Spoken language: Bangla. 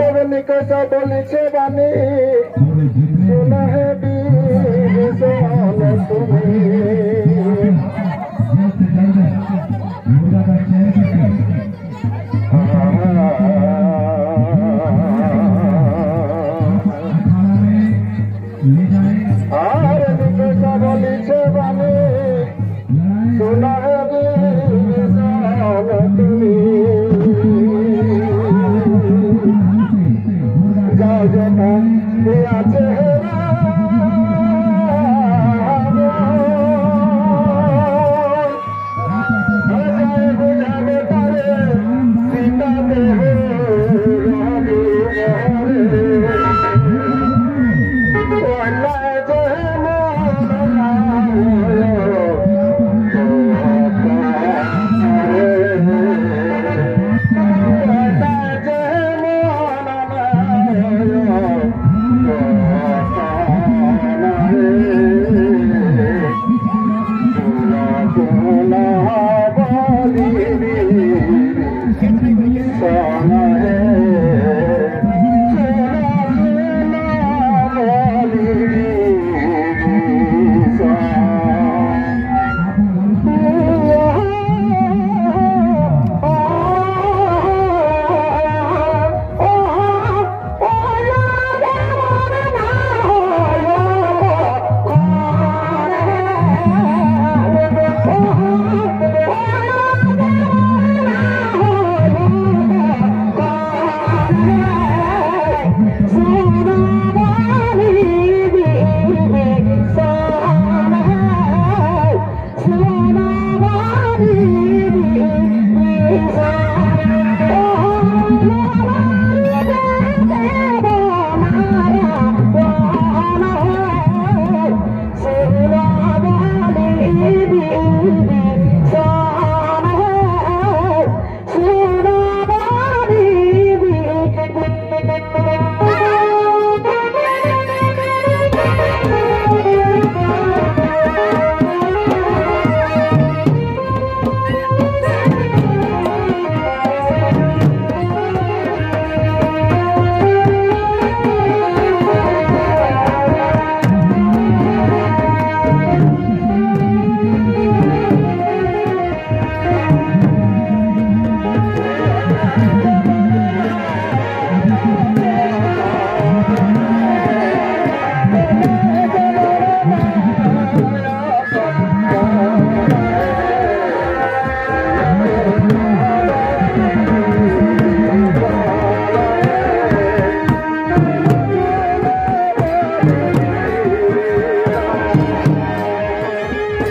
पवनी कैसा बोली छे बानी सुना है भी तुम्हें